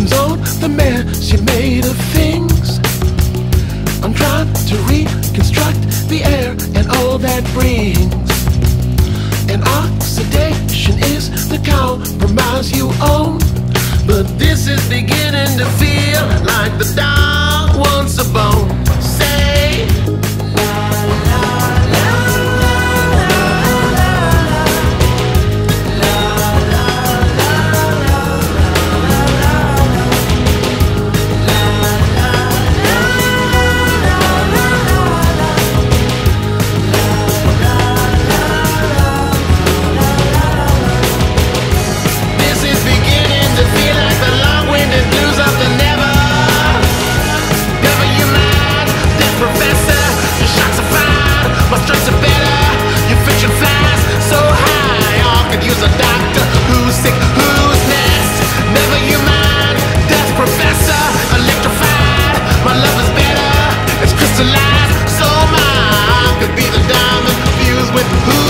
the mess you made of things. I'm trying to reconstruct the air and all that brings. And oxidation is the compromise you own. But this is beginning to feel like the dog wants a bone. dime could be the diamond confused with who?